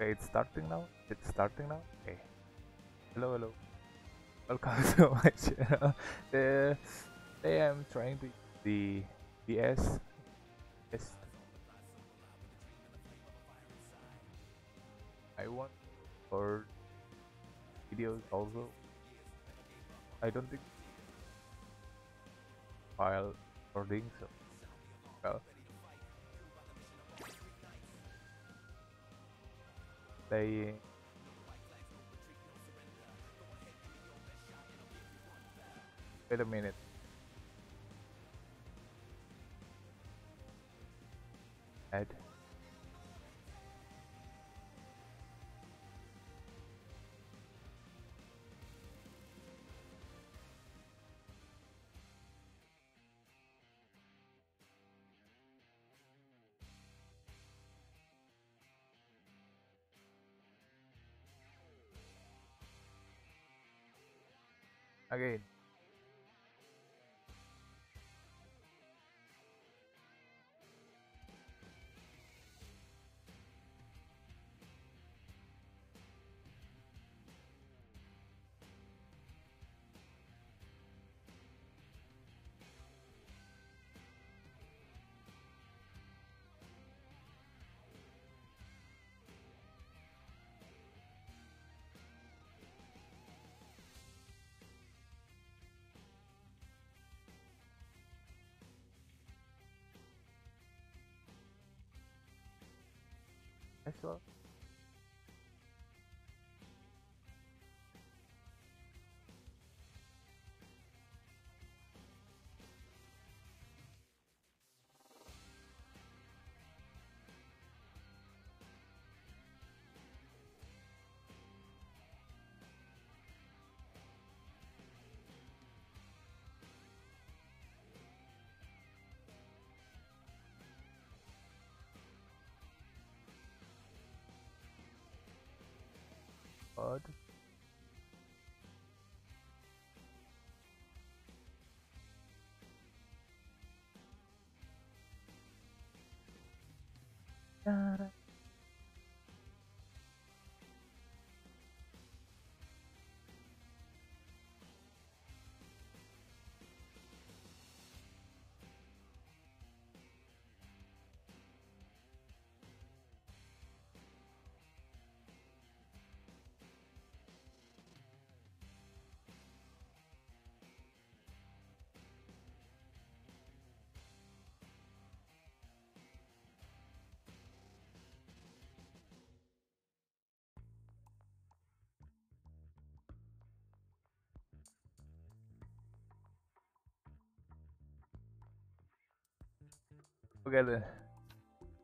Okay, it's starting now. It's starting now. Okay. Hello, hello. Welcome to my channel. Uh, today I'm trying to the. Yes. I want for videos also. I don't think file recording so well playing wait a minute add again 说 God da, da.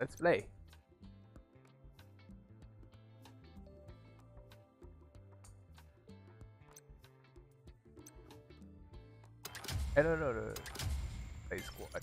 Let's play. I don't know the play squad.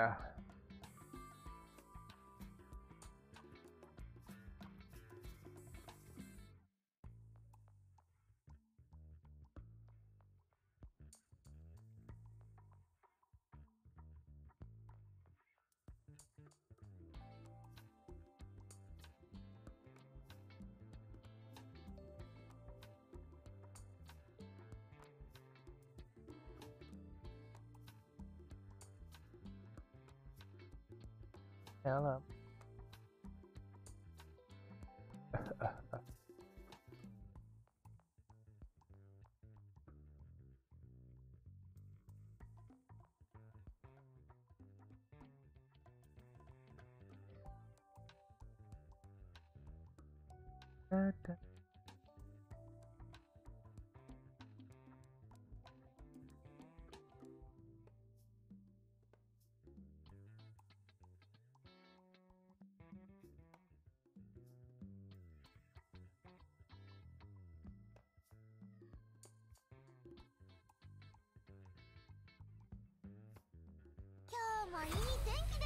Yeah. Hello. da, da.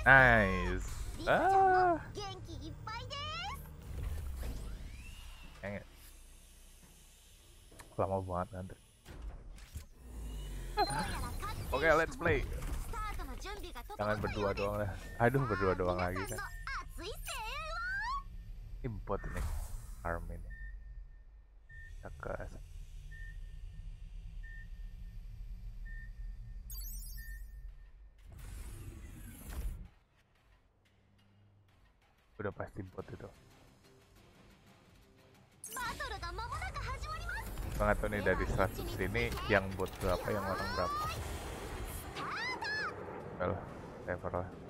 Nice. Ah. Dang it. Lama banget nanti. Oke, okay, let's play. Jangan berdua doang lah. Aduh, berdua doang lagi kan. Import nih, Armin. ini yang buat berapa yang orang berapa? Well, never lah.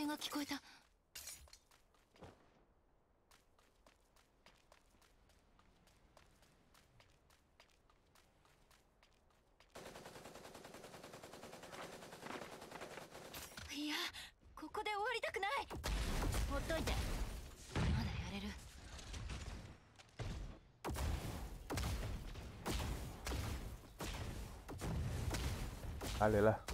声が聞こえた。いやここで終わりたくない。ほっといて。まだやれる。Kali lah.「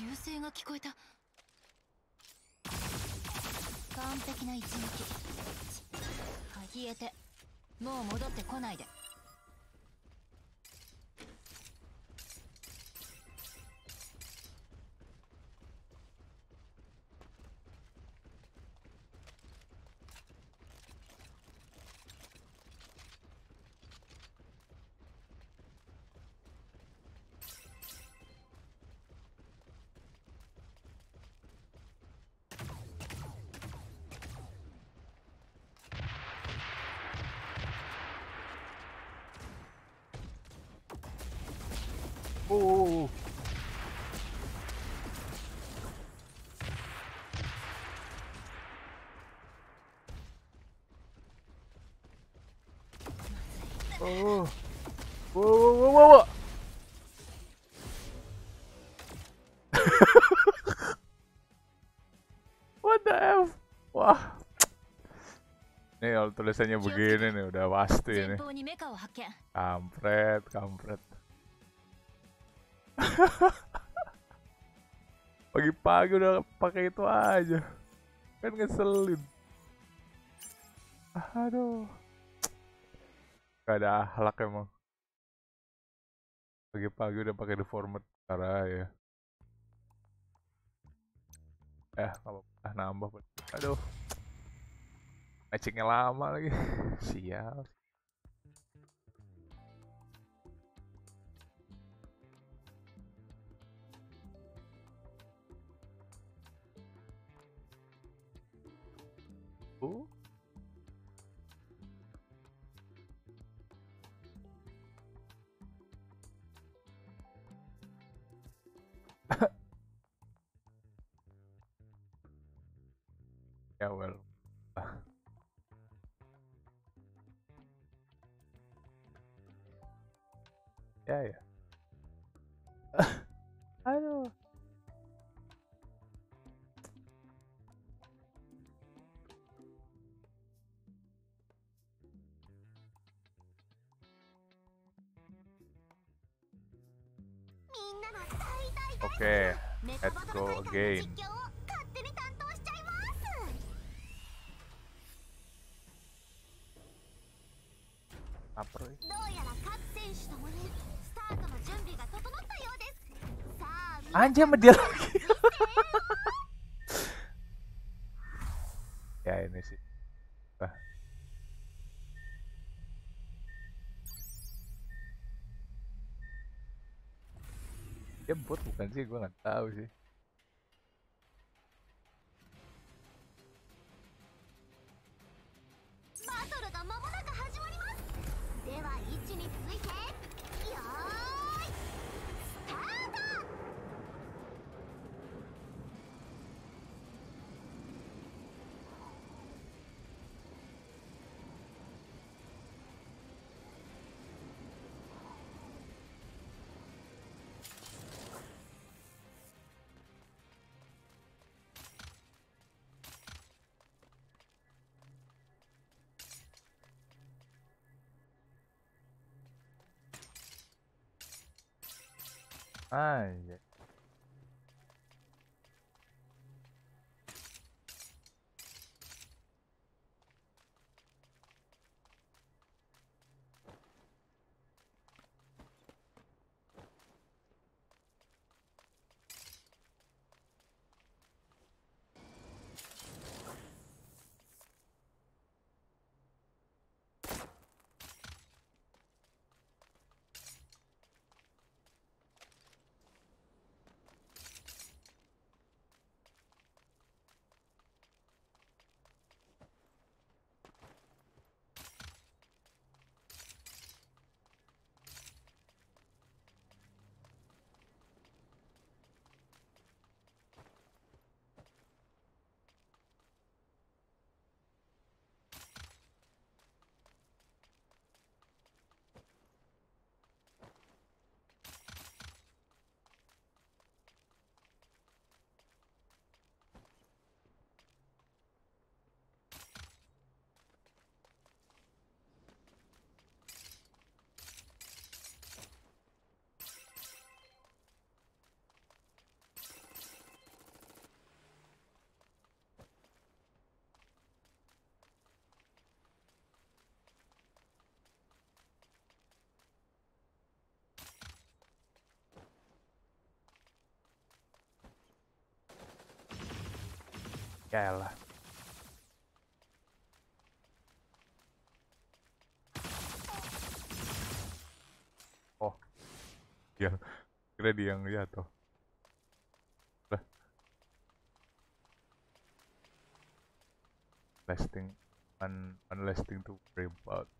銃声が聞こえた」完璧な一撃。消えて。もう戻ってこないで。Oh. Oh. whoa, whoa, whoa, whoa. What the F? Wah. Nih kalau tulisannya begini nih udah pasti nih. Kampret, kampret. Pagi-pagi udah pakai itu aja. Kan ngeselin. Aduh. Gak ada akhlak emang. Pagi-pagi udah pakai deformat parah ya. Eh, kalau ah nambah. Aduh. Matchingnya lama lagi. Sial. Oh. yeah, well. yeah, yeah. さん Anjir sama lagi. ya ini sih. Ah. Dia bot bukan sih, gue nggak tahu sih. 哎呀 elah. Oh. Dia kira dia yang jatuh. Lah. Lasting un unlasting to frame out.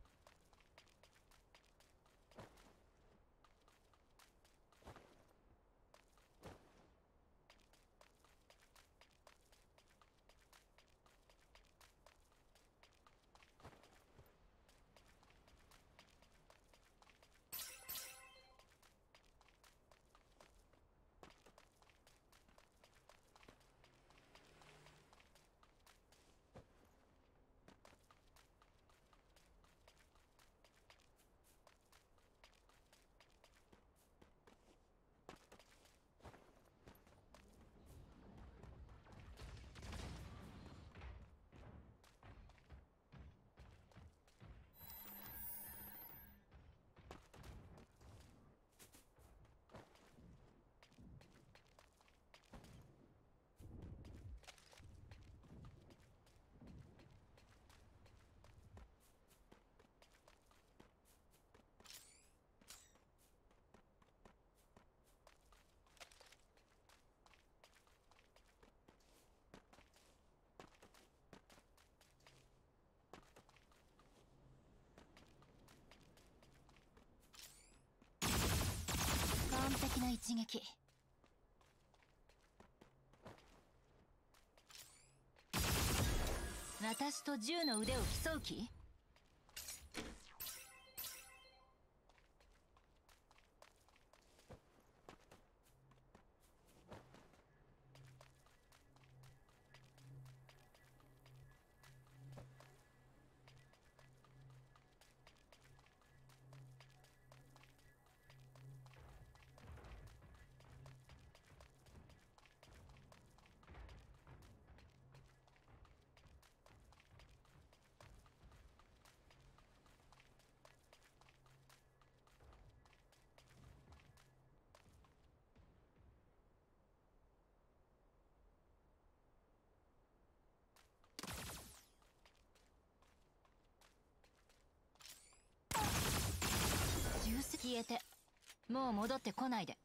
な一撃。私と銃の腕を競う気？えてもう戻ってこないで。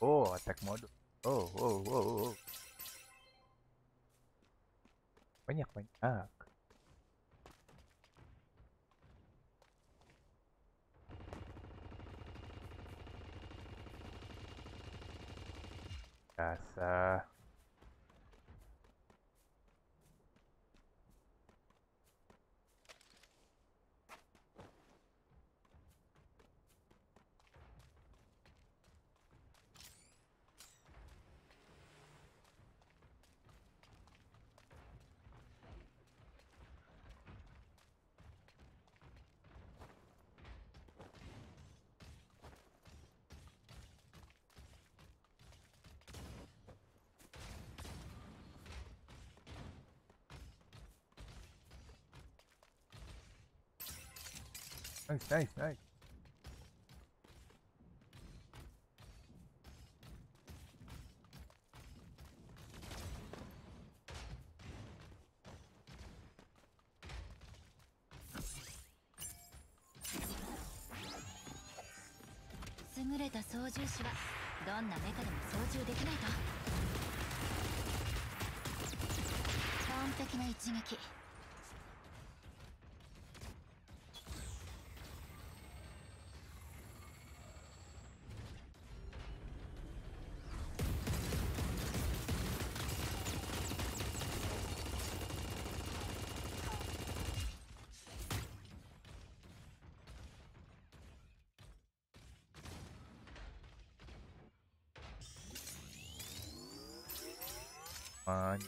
あたくもど Nice, nice, nice. 優れた操縦士はどんなメカでも操縦できないと完璧な一撃 on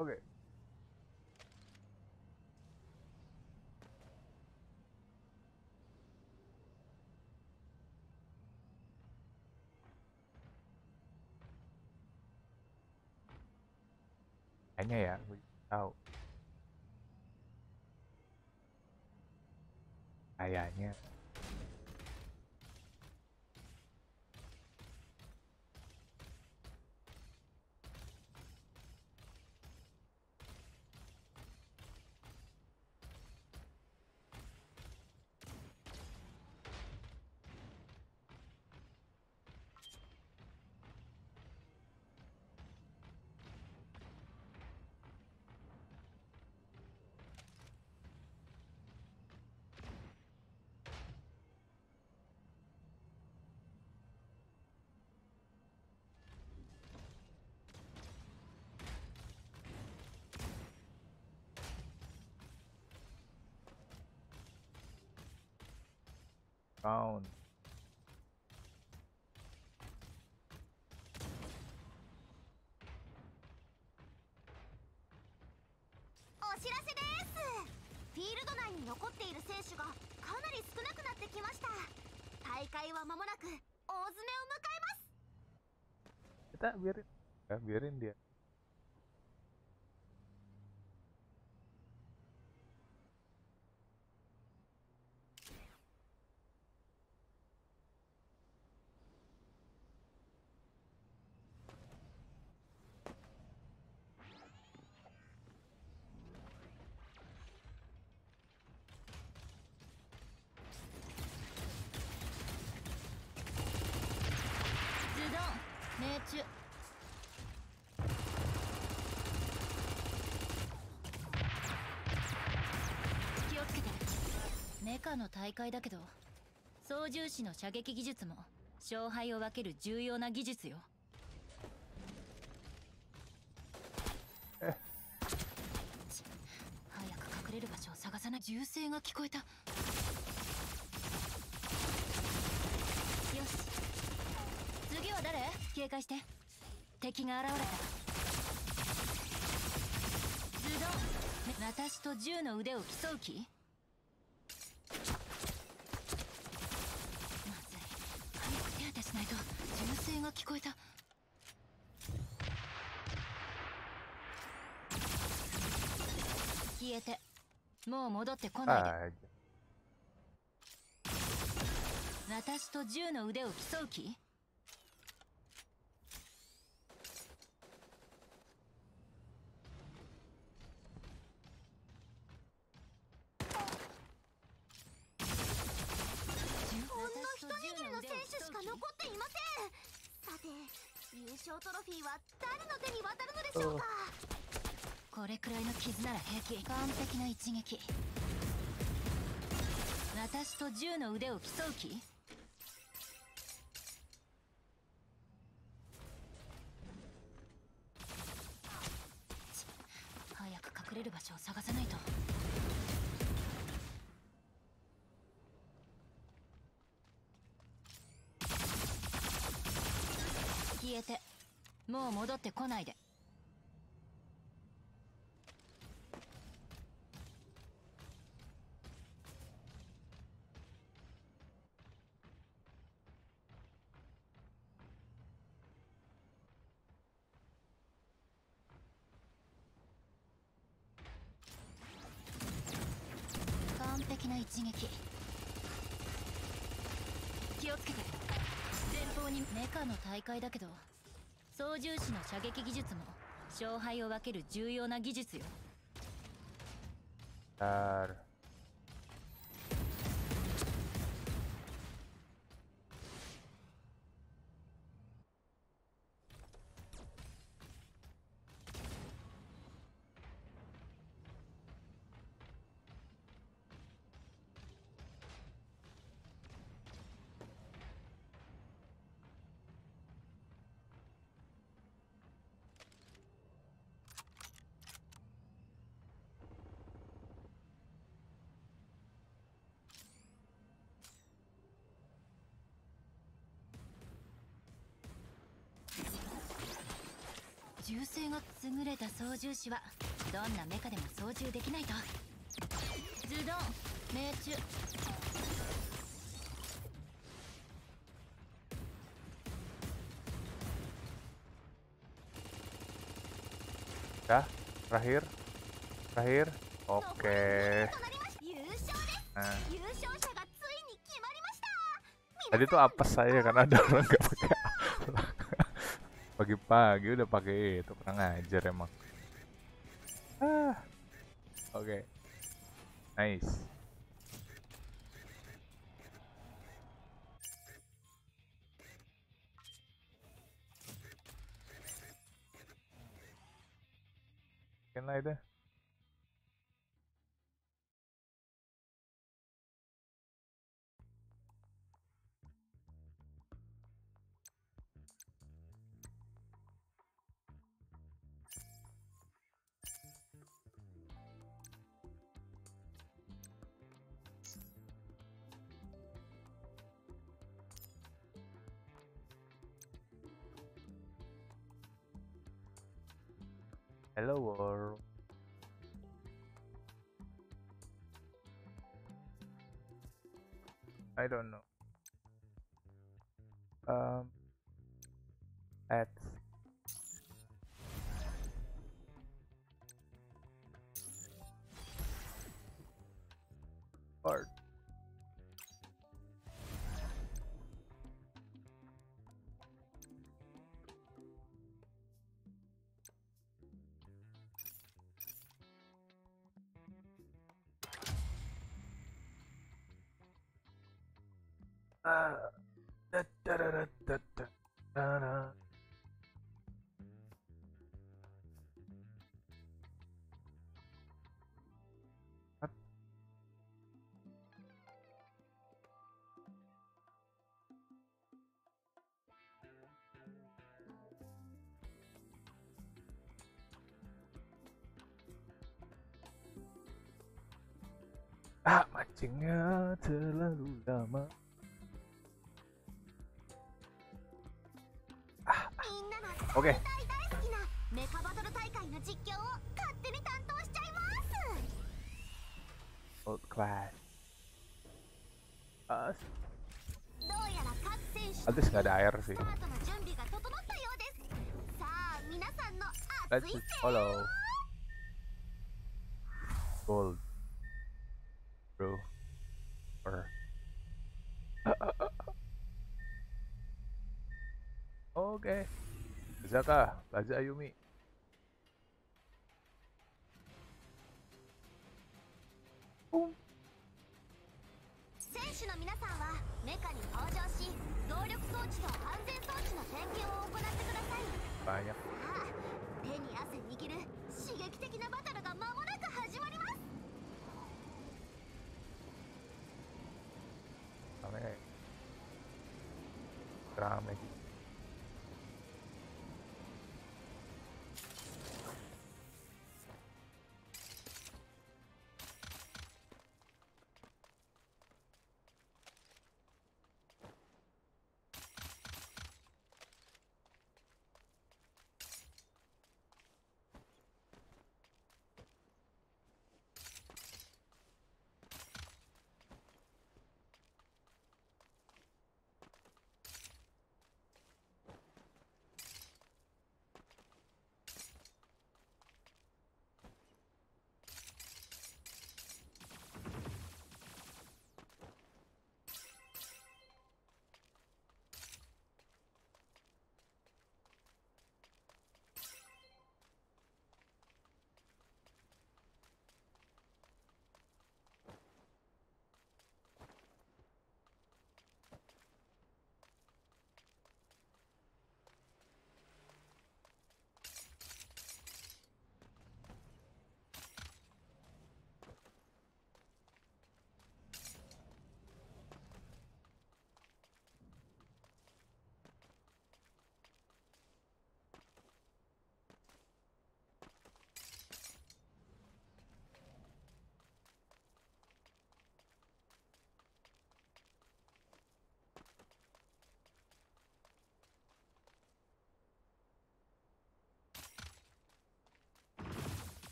Okay. Kayaknya ya, Yeah, Kayaknya. お知らせです。フィールド内に残っている選手がかなり少なくなってきました。大会は間もなく大詰めを迎えます。え、メカの大会だけど操縦士の射撃技術も勝敗を分ける重要な技術よ。えち早く隠れる場所を探さない。銃声が聞こえた。よし。次は誰？警戒して。敵が現れた。ズドン。私と銃の腕を競う気まずい早く手当てしないと銃声が聞こえた。消えて。もう戻ってこない。で.私と銃の腕を競う気ほんの一握りの選手しか残っていませんさて賞トロフィーは誰の手に渡るのでしょうか？これくらいの傷なら平気。完璧な一撃。私と銃の腕を競う気？もう戻ってこないで。完璧な一撃。気をつけて。前方にメカの大会だけど。操縦士の射撃技術も勝敗を分ける重要な技術よ。銃声が優れた操縦士はどんなメカでも操縦できないとズドン命中 Dah, terakhir. Terakhir. 残 Oke. り2となりました優勝です Nah, 優勝者がついに決まりました tadi tuh apa saya karena ada orang nggak pakai pagi-pagi udah pakai itu kurang ajar emang. Ah. Oke. Nice. Mungkin lah itu. Don't know. Singa terlalu lama OK 大好きなメカバトル大会 Antes gak ada air sih. Let's follow. Gold. Bro. Or. okay. Zaka, Baza Ayumi. 選手の皆さんはメカに登場し動力装置と安全装置の点検を行ってください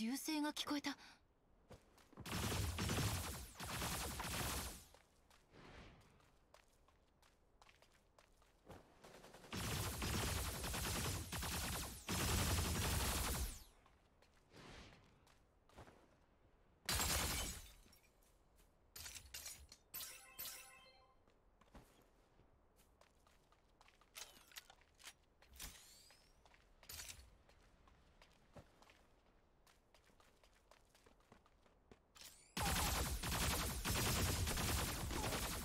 銃声が聞こえた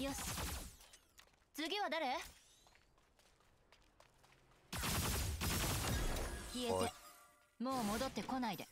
よし次は誰？消えて。もう戻ってこないで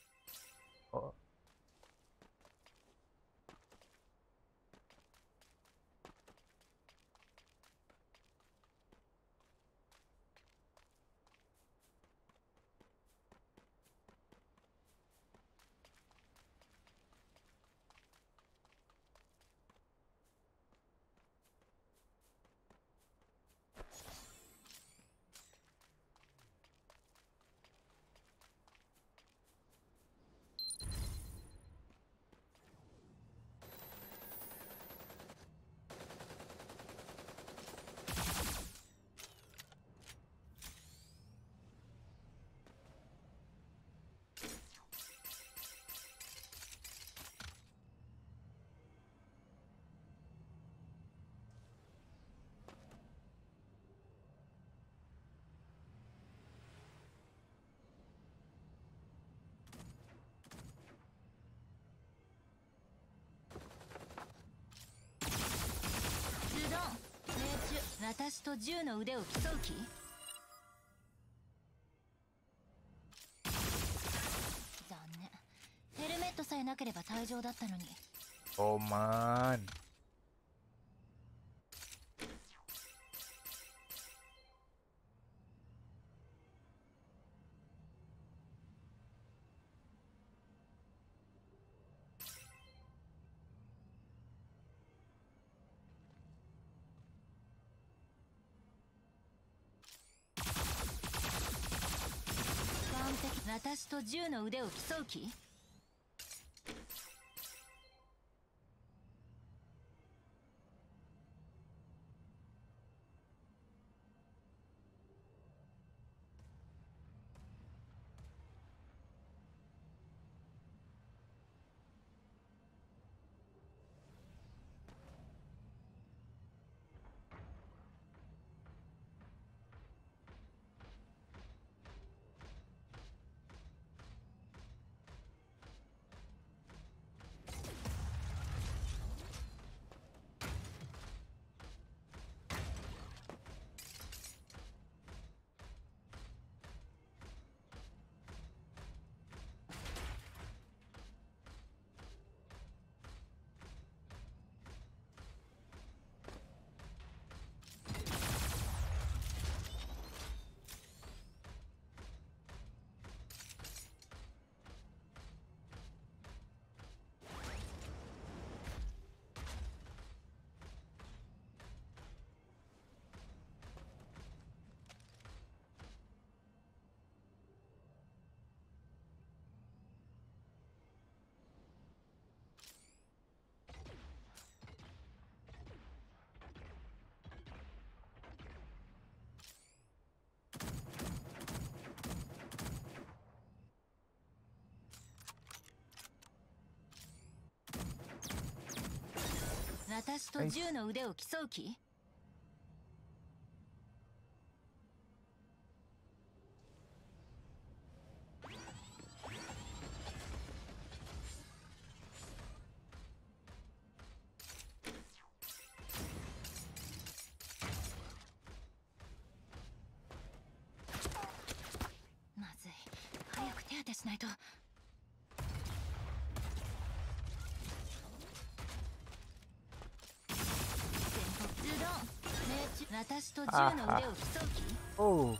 私と銃の腕を競う気？残念。ヘルメットさえなければ退場だったのに。Oh man. 完璧私と銃の腕を競う気？私と銃の腕を競う気？と銃の腕を競う気？おう。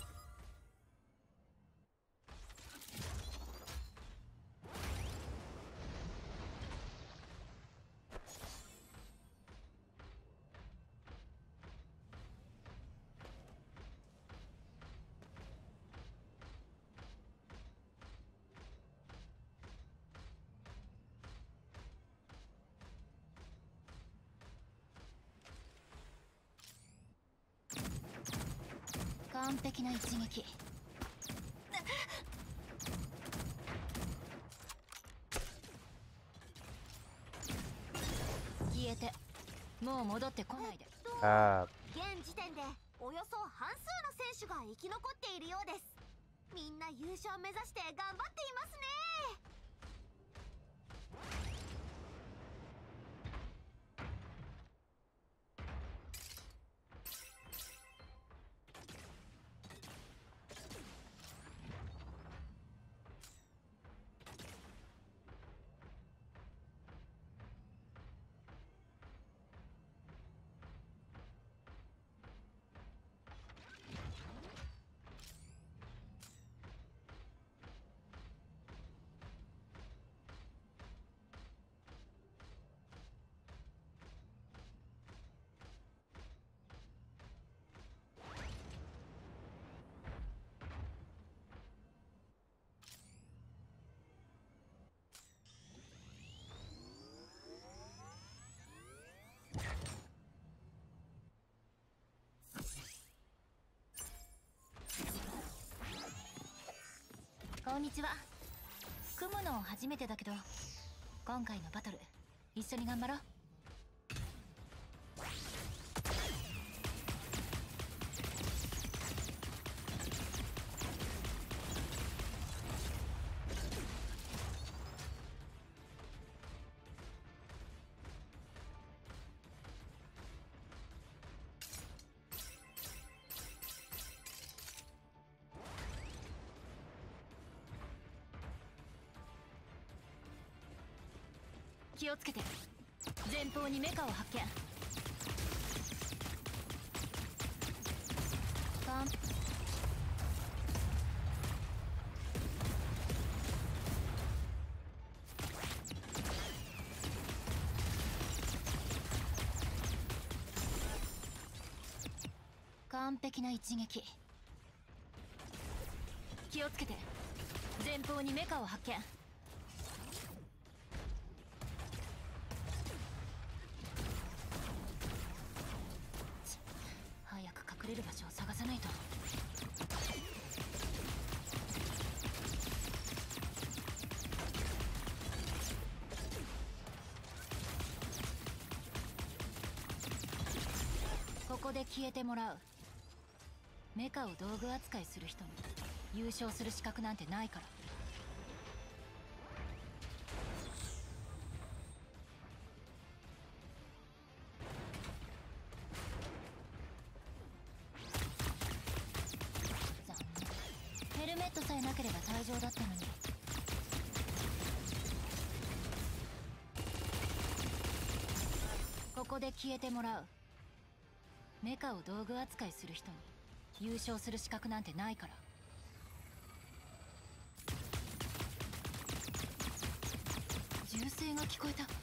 な一撃。消えて。もう戻ってこないで。と Ah, 現時点でおよそ半数の選手が生き残っているようです。みんな優勝目指して頑張っていますねこんにちは。組むの初めてだけど今回のバトル一緒に頑張ろう。をつけて。前方にメカを発見。完完璧な一撃。気をつけて。前方にメカを発見。てもらう。メカを道具扱いする人に優勝する資格なんてないから。残念。ヘルメットさえなければ退場だったのに。ここで消えてもらう。を道具扱いする人に優勝する資格なんてないから。銃声が聞こえた。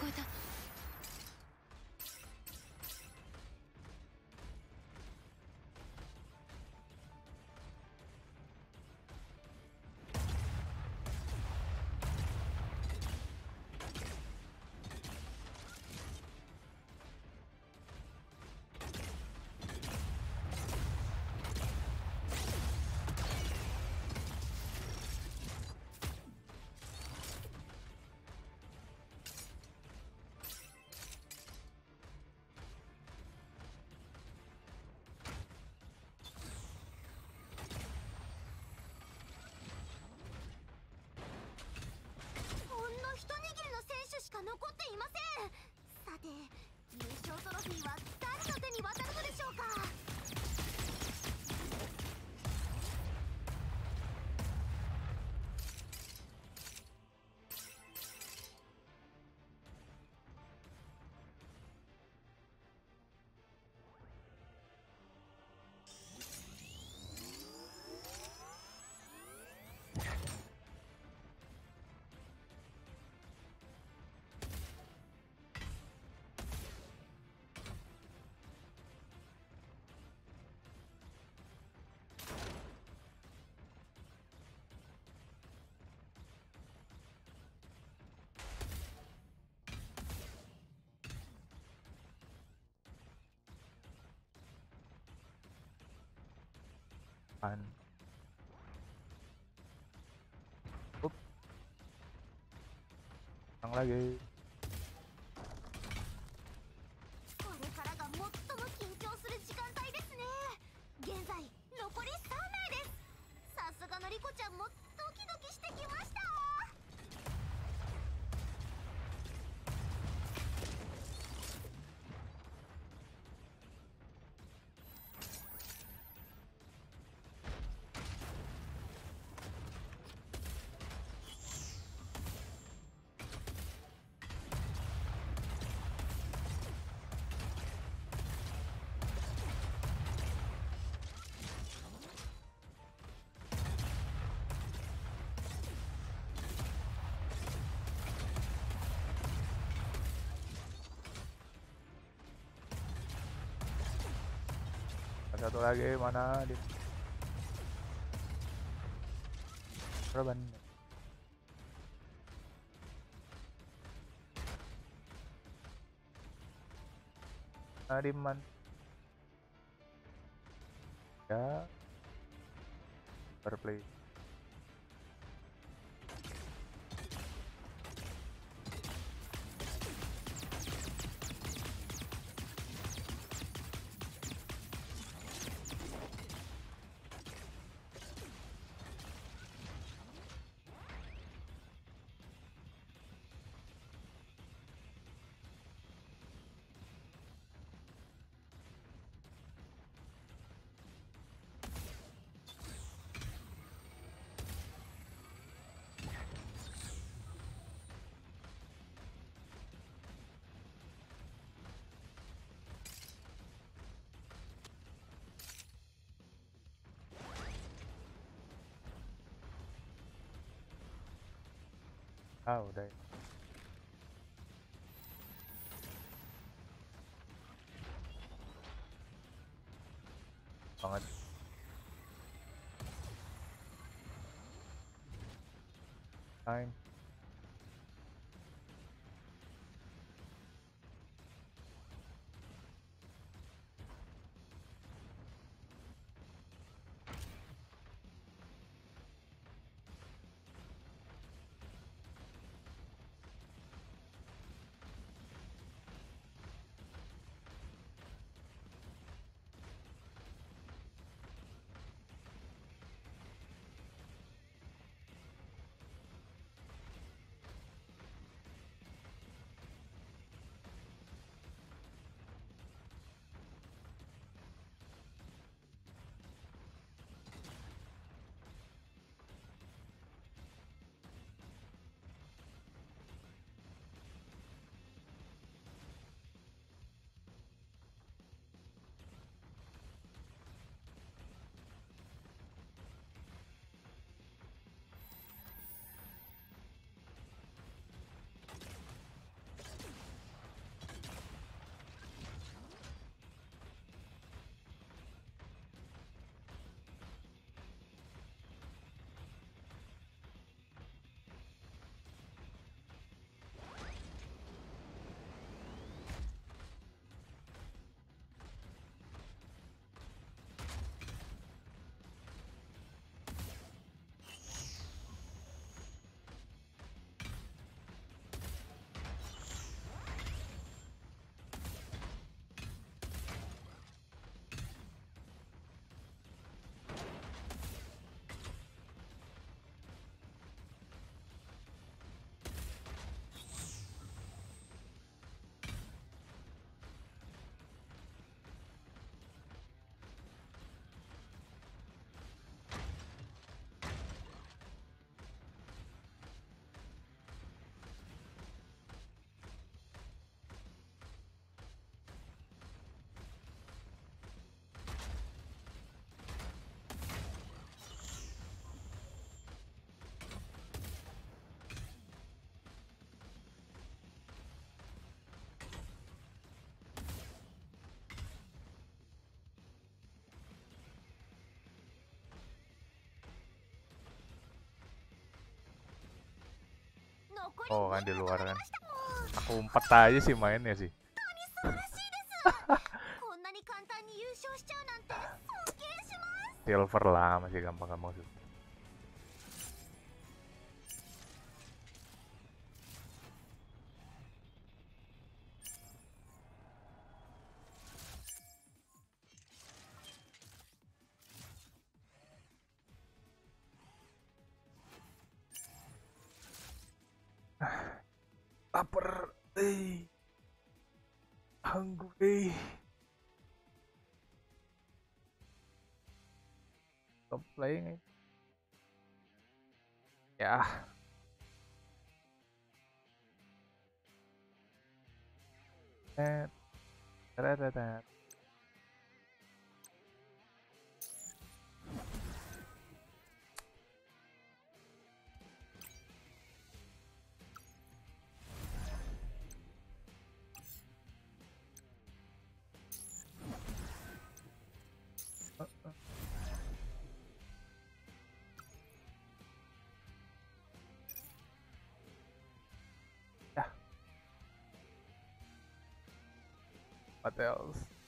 こえた。は depan Up. Sang lagi satu lagi mana di korban. Adiman Oh, there. Fine. Time. Oh kan di luar kan. Aku empat aja sih mainnya sih. Silver lah masih gampang-gampang sih. playing it. Yeah. And da da da. Adeus.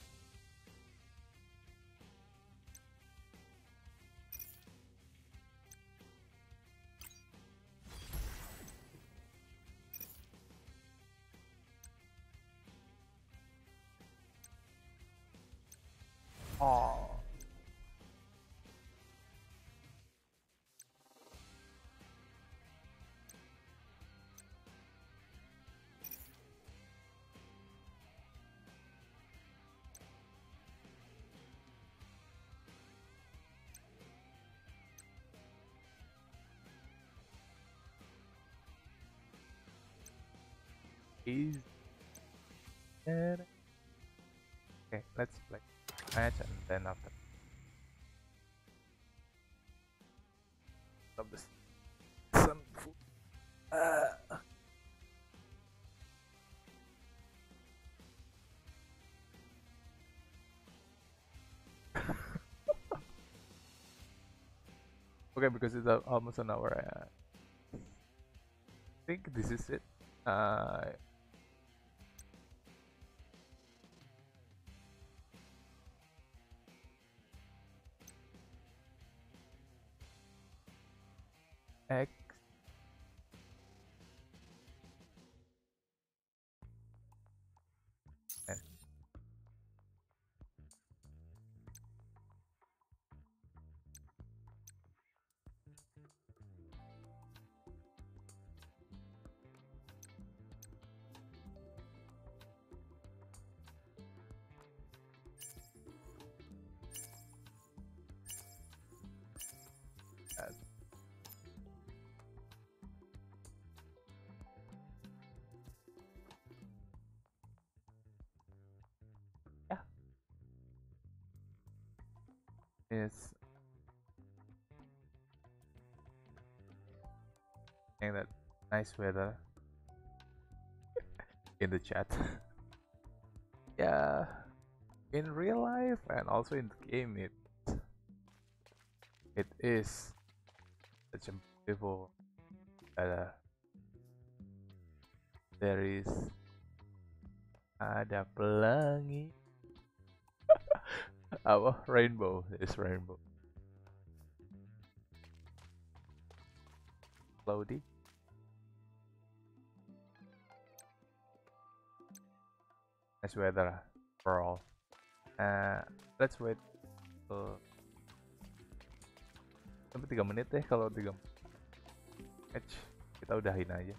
Is there Okay, let's play match and then after. Love this. Some food. Ah. okay, because it's uh, almost an hour. I think this is it. Uh, egg nice weather in the chat. Yeah. In real life and also in the game it it is such a beautiful uh, there is ada pelangi. Apa? Rainbow. Is rainbow. Cloudy nice weather overall uh, let's wait uh, sampai 3 menit deh kalau 3 match kita udahin aja.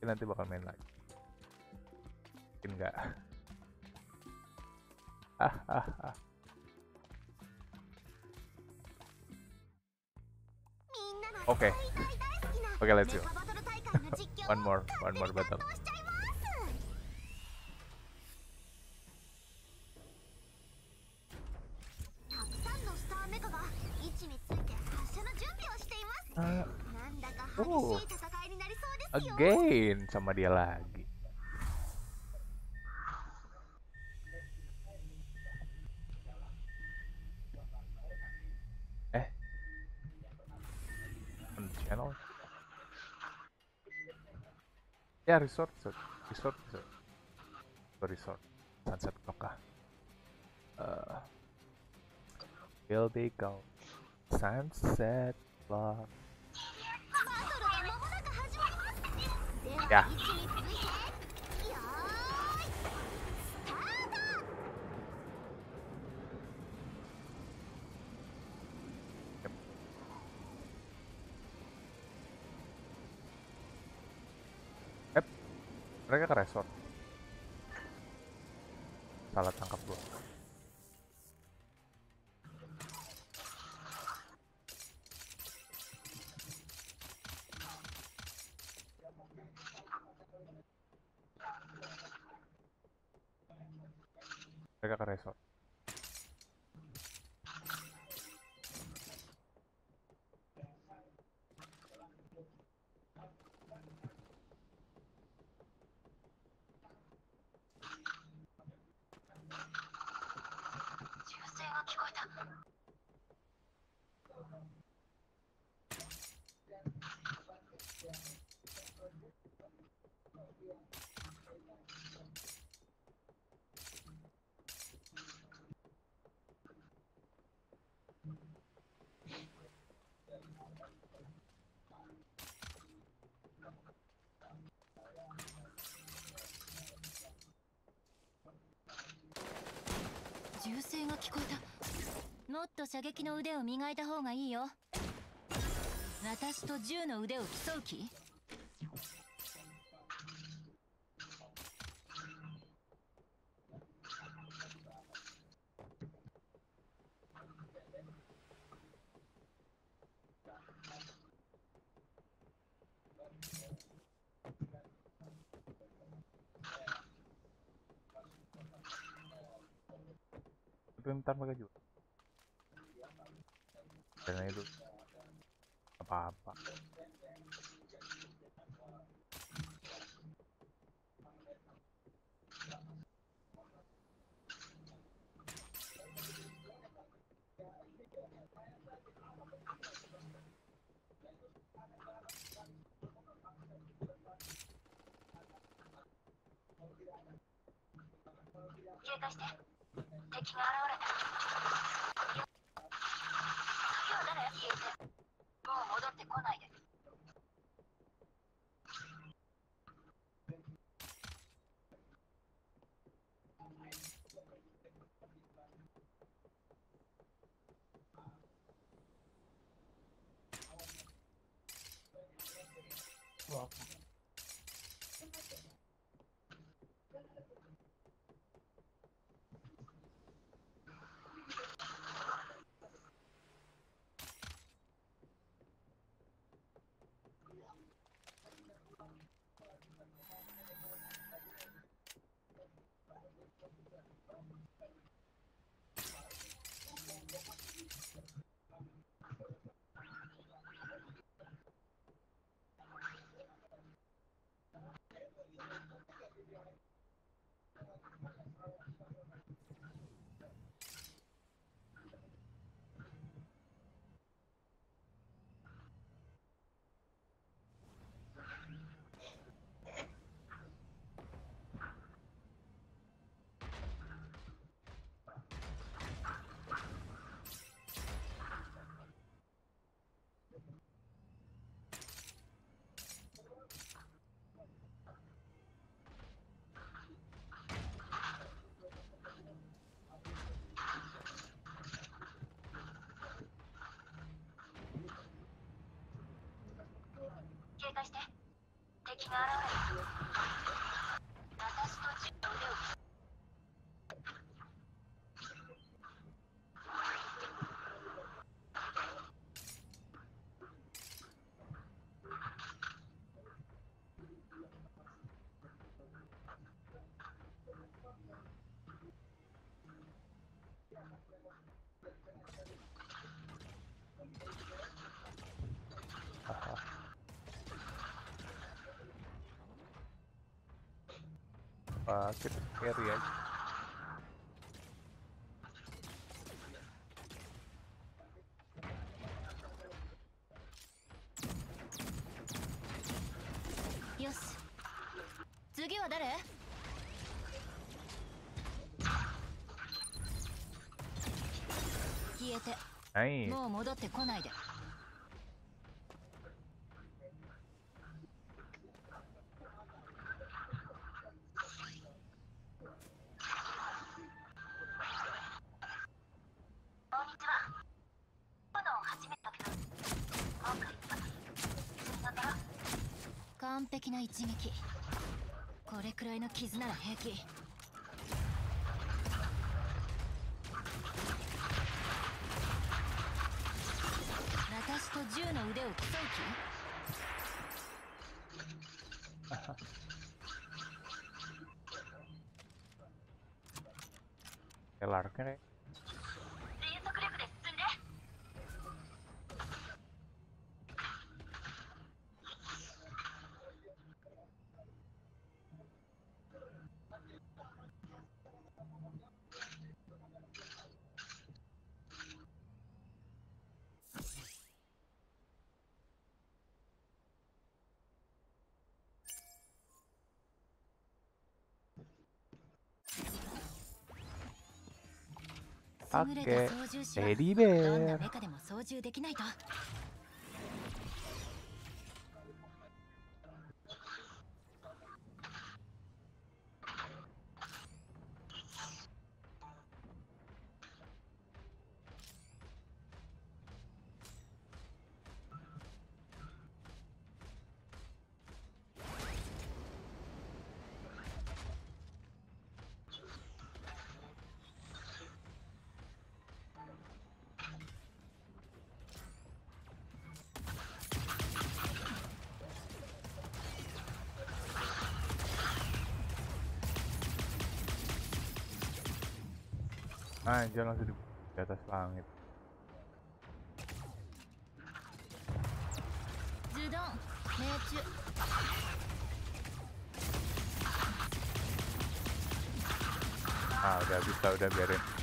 Mungkin nanti bakal main lagi. Mungkin enggak Okay. Okay, let's go one more, one more battle. Uh, oh, again sama dia lagi. Yeah, resort, resort, resort, resort. resort. Sunset Roca. Ah. Uh, will be gone. Sunset Rock. Yeah. Mereka ke resort. Salah tangkap gua. Mereka ke resort と射撃の腕を磨いた方がいいよ。私と銃の腕を競う気？Tapi ntar mereka juga biasanya itu. Apa-apa. 警戒して敵の現れた警戒して。敵が現れたよ次は誰？消えて。Nice. もう戻ってこないで完璧な一撃。これくらいの傷なら平気。私と銃の腕を競う気？kelar kan ya 優れた操縦士はレデベー aja langsung di, di atas langit. Ah udah bisa udah biarin.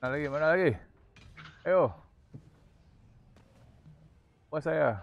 Mana lagi mana lagi? Ayo. Buat saya.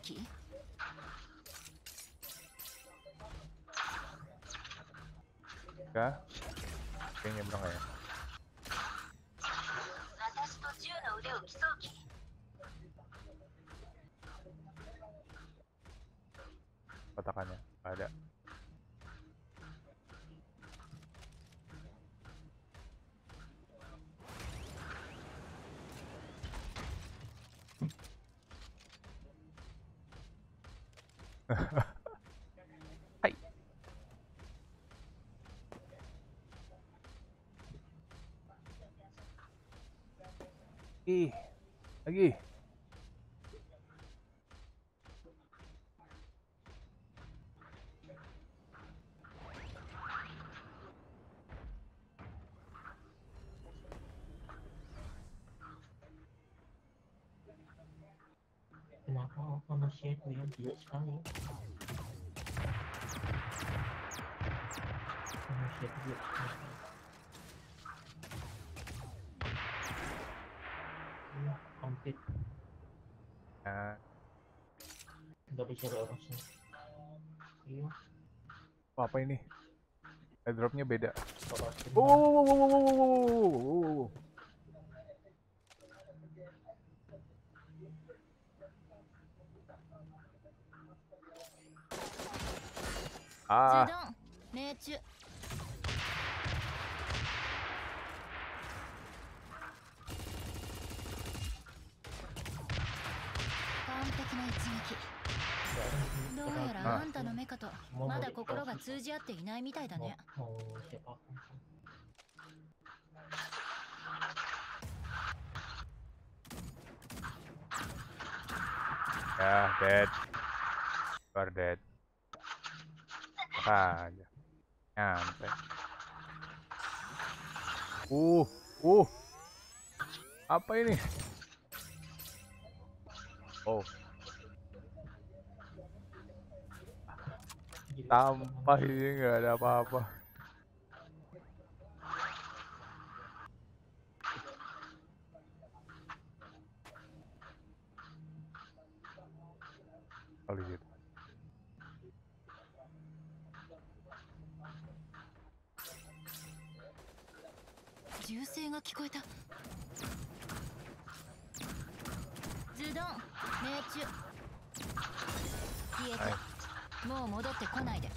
Loki. Lagi. Kenapa open shape yang gila sekali? Open shape gila sekali. sedikit ya. Nggak bisa langsung. Iya. Oh, apa ini? Airdropnya beda. Ah. どうやらあんたの目かとまだ心が通じ合っていないみたいだね mau siapa pun. ya dead. You are dead. Aja. Nyampe. Uh, uh. Apa ini? Oh, sampah ini nggak ada apa-apa. Oh, gitu. 銃声が聞こえたズドン命中消えた、はい もう戻ってこないで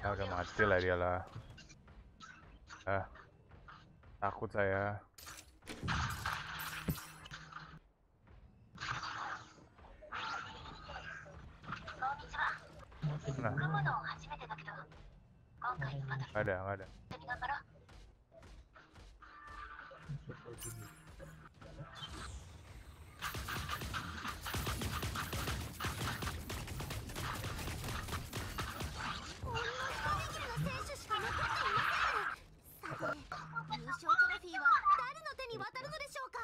Ya udah mati lah dia lah. Ah, takut saya. Nah. Ada, ada. 渡るのでしょうか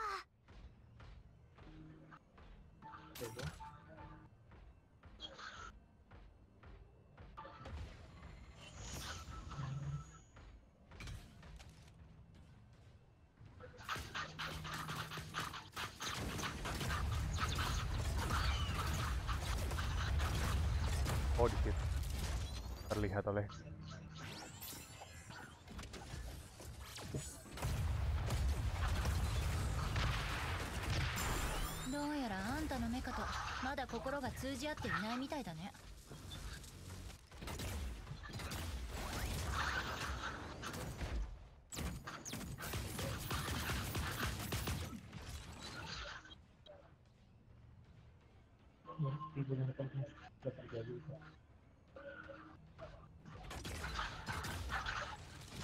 どうぞ Oh, dikit. Terlihat oleh だ心が通じ合っていないみたいだね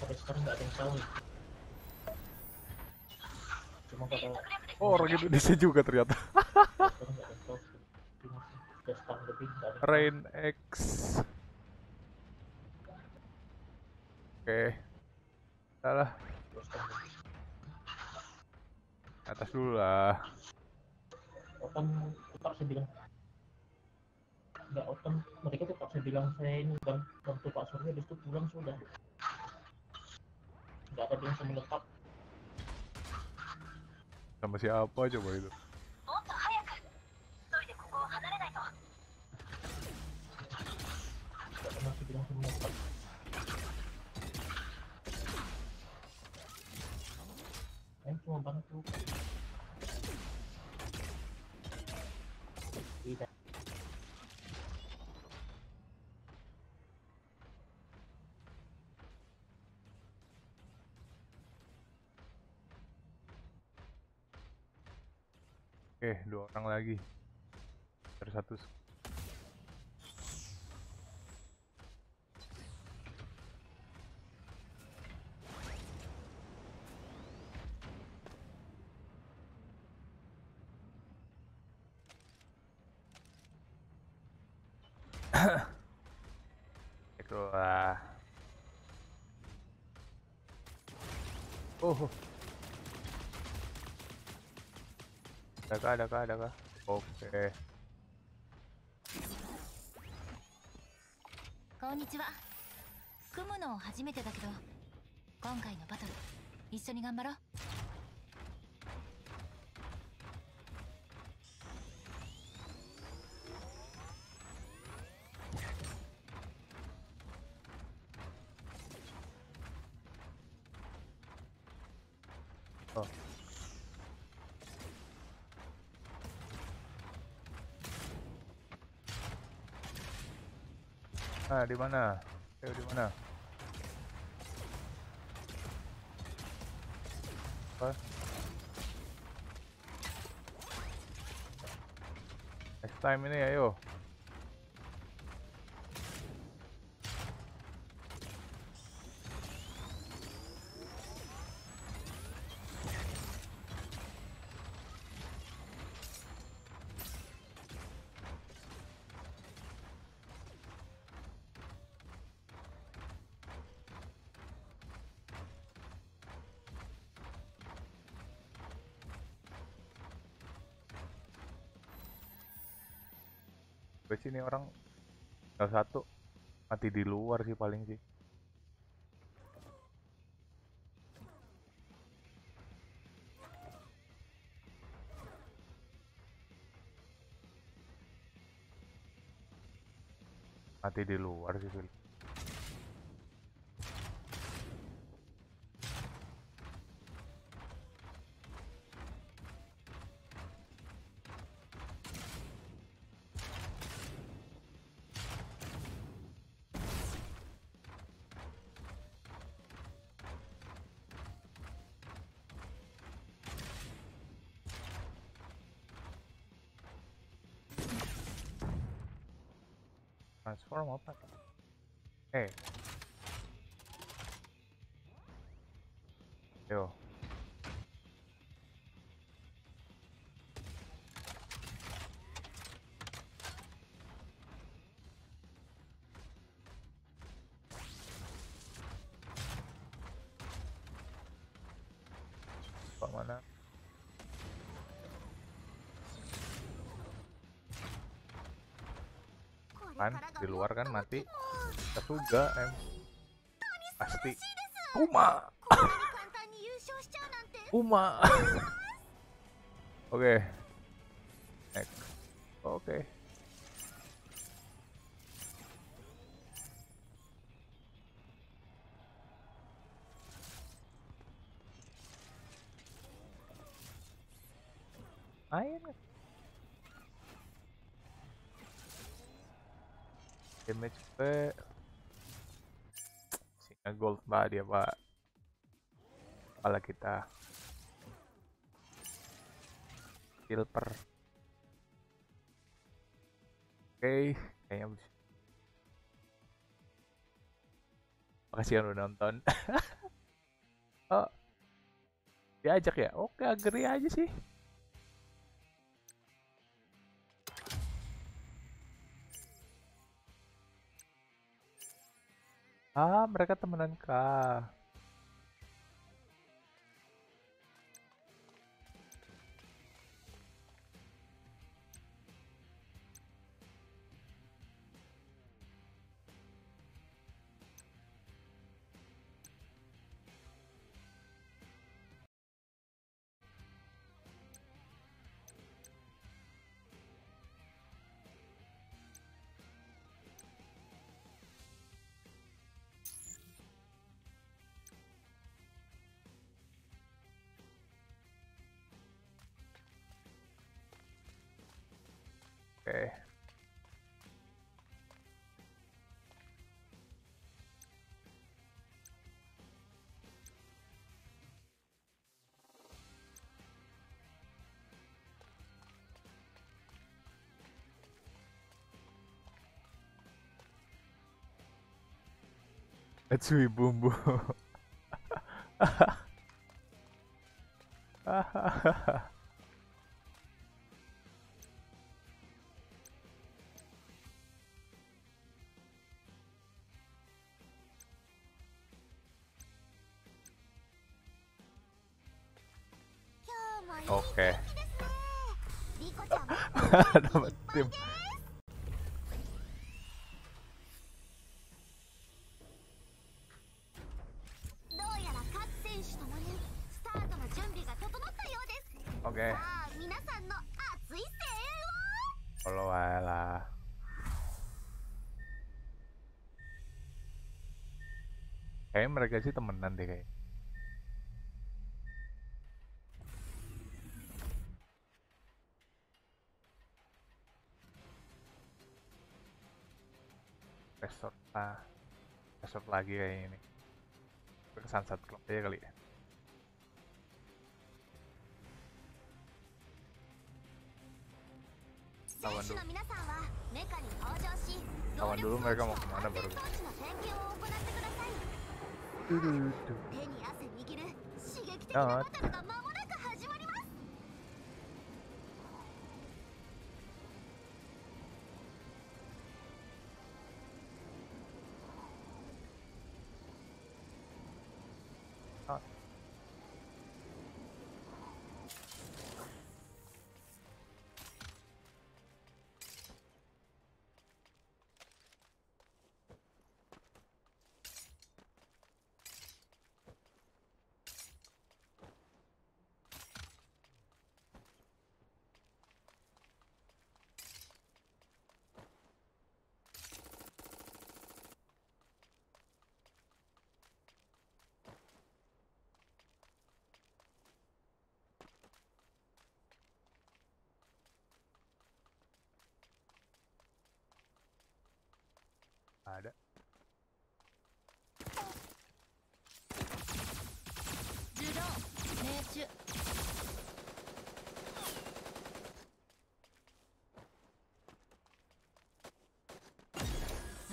sampai sekarang nggak ada yang tahu. Cuma kata Oh, orang Indonesia juga ternyata. Rain X. Oke. Salah. Setahun lebih. Atas dulu lah. Otan tetap saya bilang nggak Otan mereka tetap saya bilang saya ini dan waktu Pak Surya habis itu pulang sudah nggak ada yang saya menetap Sama siapa coba itu? Ada kah, ada kah, ada kah? Oke. こんにちは組むの初めてだけど今回のバトル一緒に頑張ろう Ah, di mana? Ayo di mana? Apa? Next time ini ayo. Sih ini orang tinggal satu mati di luar sih paling sih. Mati di luar sih Phil. formal keluar kan mati. Juga em. Pasti. Uma. Uma. Oke. okay. Dia pak. Kepala kita. Silver oke kayaknya bisa makasih yang udah nonton. Oh diajak ya? Oke agree aja sih Ah, mereka temenan kah? Matsui boom boom. Okay. frekuensi temenan deh kayak. Resort, lah, resort lagi kayak ini. Kesan satu klub aja kali ya. Lawan dulu. Lawan dulu mereka mau ke mana baru. 手に汗握る刺激的なバトルが間もなく始まります Ah.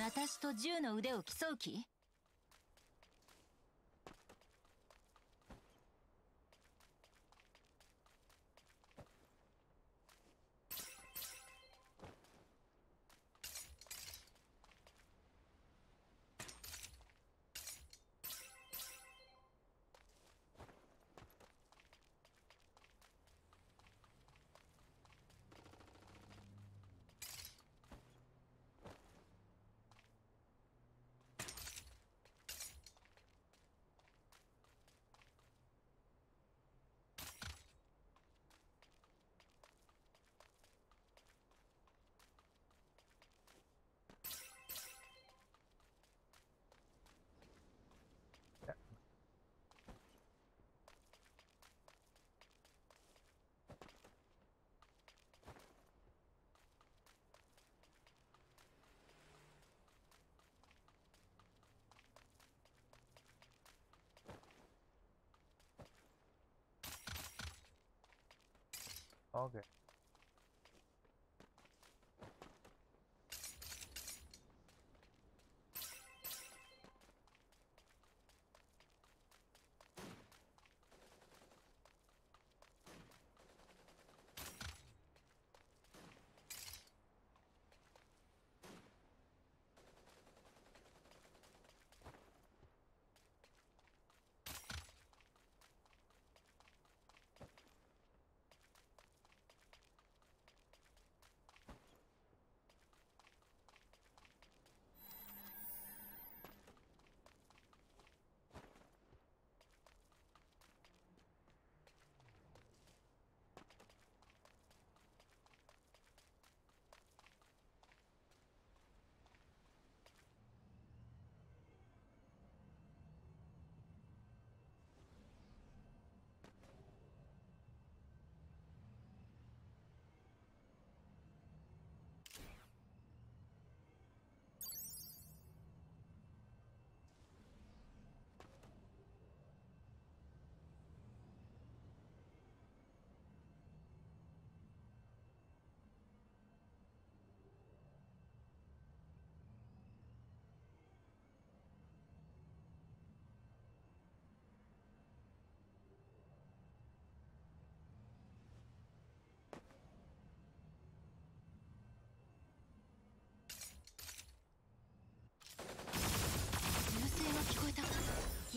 私と銃の腕を競う気？Okay.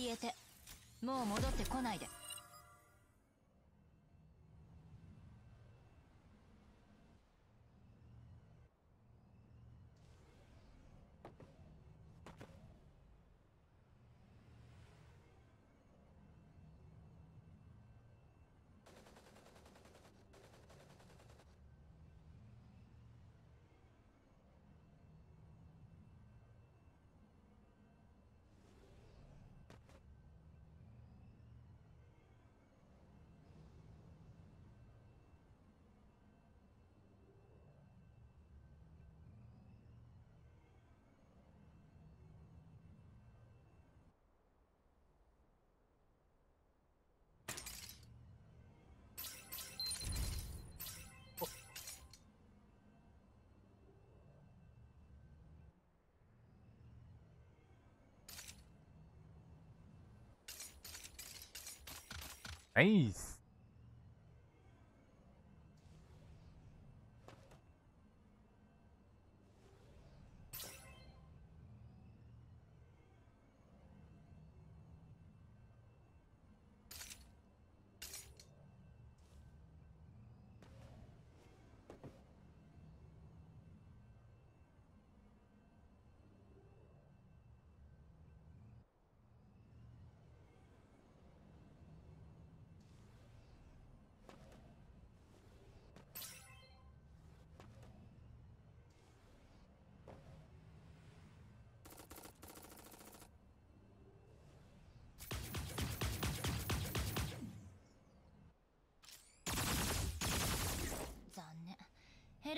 消えて。もう戻ってこないで。Nice.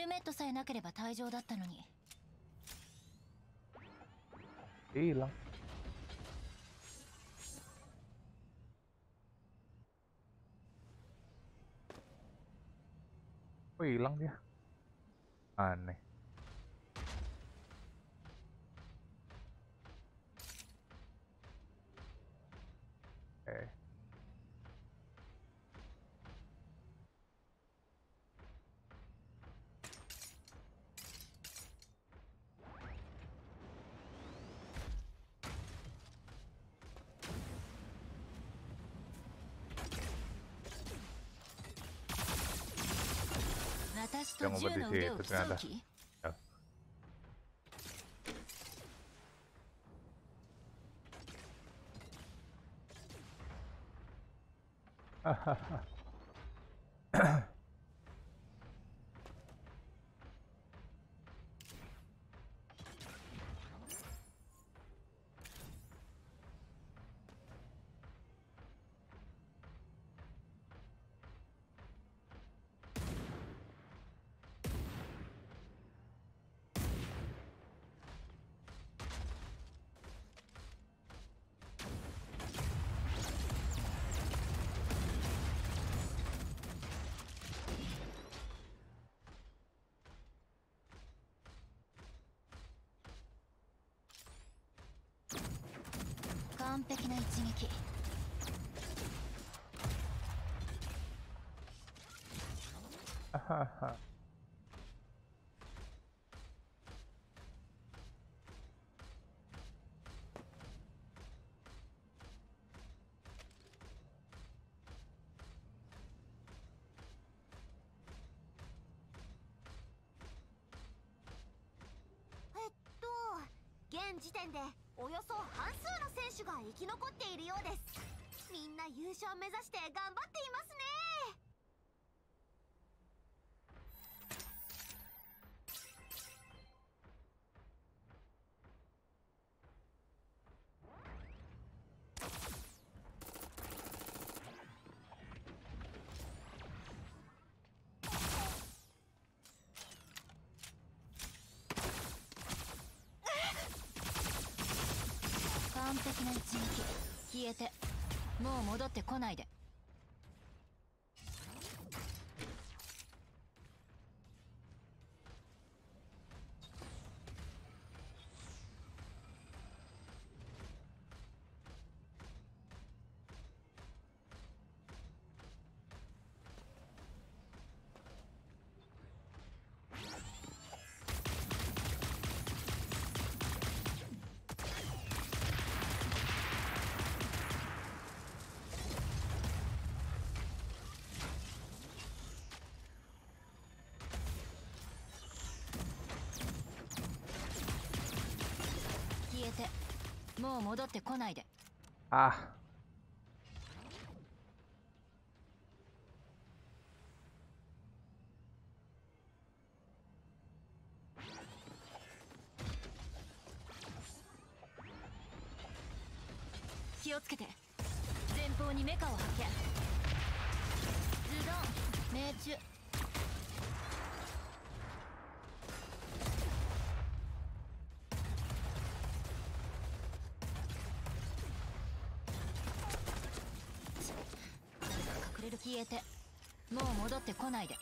ルメットさえなければ退場だったのにいいな hilang dia ね銃の腕を競う 分時点でおよそ半数の選手が生き残っているようです。みんな優勝目指して頑張ってもう戻ってこないで。もう戻ってこないで。あ消えて。もう戻ってこないで。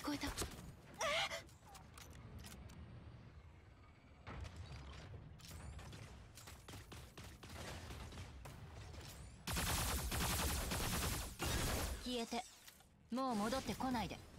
聞こえた。消えて。もう戻ってこないで。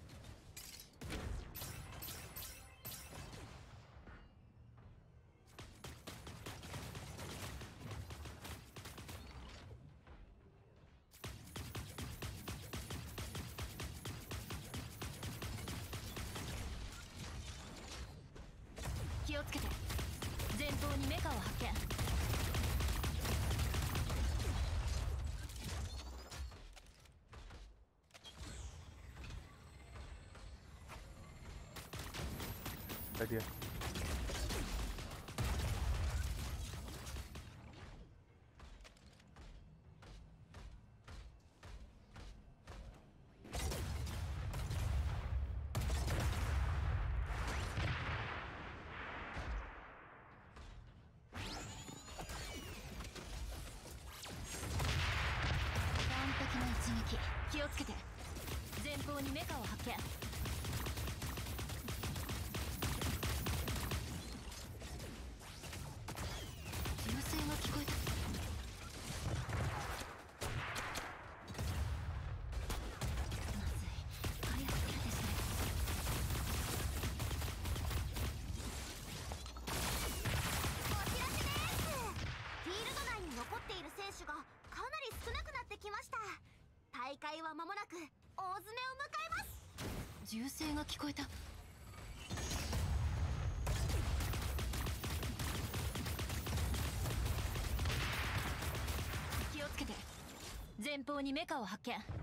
にメカを発見銃声が聞こえた。気をつけて。前方にメカを発見。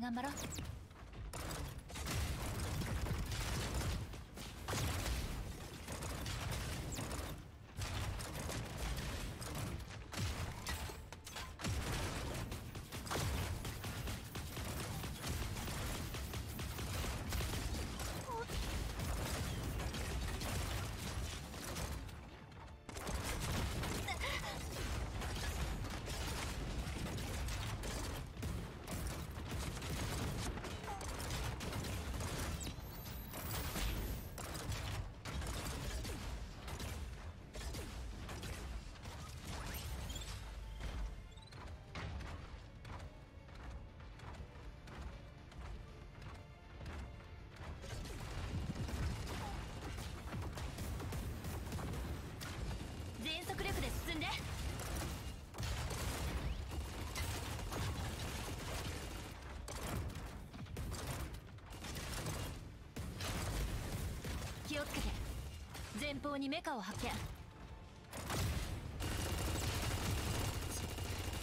頑張ろう。をつけて前方にメカを発見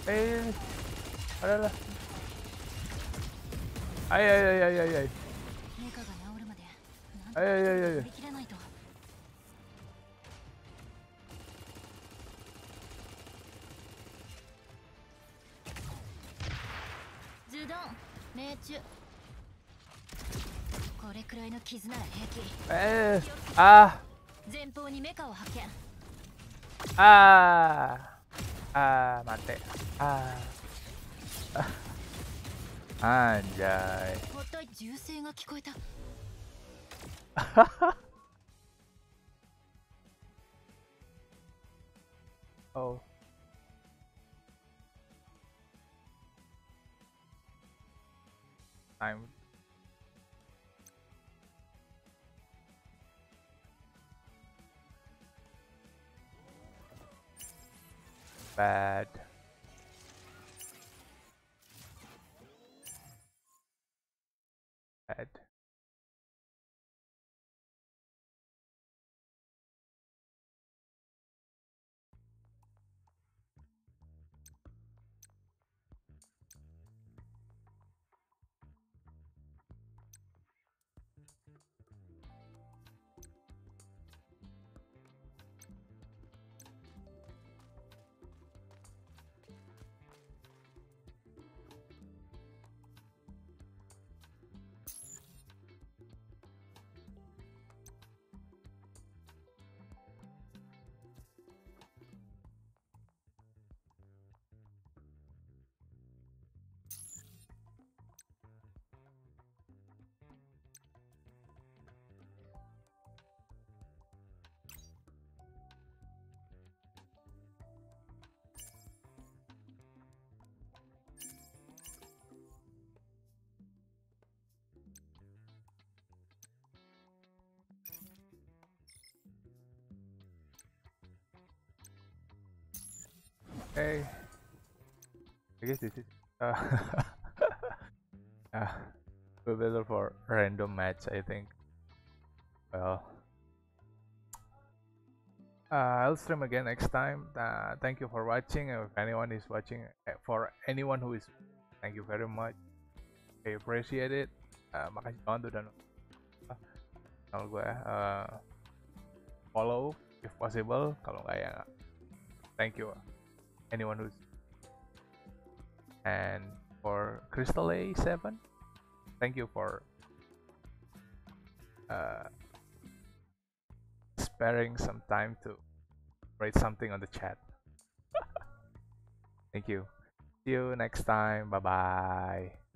Eh, adalah. Ay, ay, ay, ay, ay, ay. メカが治るまでなんと Ay, ay, ay, ay, 乗 ay. り切らないとズドン命中これくらいの傷なら平気 Eh, ah, 前方にメカを発見 ah, ah, mate. Ah. Anjay. ほったい銃声が聞こえた Oh. I'm bad. Bad. Hey, I guess this is uh, better for random match. I think. Well, uh, I'll stream again next time. Uh, thank you for watching. If anyone is watching, uh, for anyone who is, thank you very much. I appreciate it. Makasih banget udah Channel gue follow if possible. Kalau nggak ya, thank you anyone who's and for crystal a7 thank you for uh, sparing some time to write something on the chat. Thank you. See you next time. Bye bye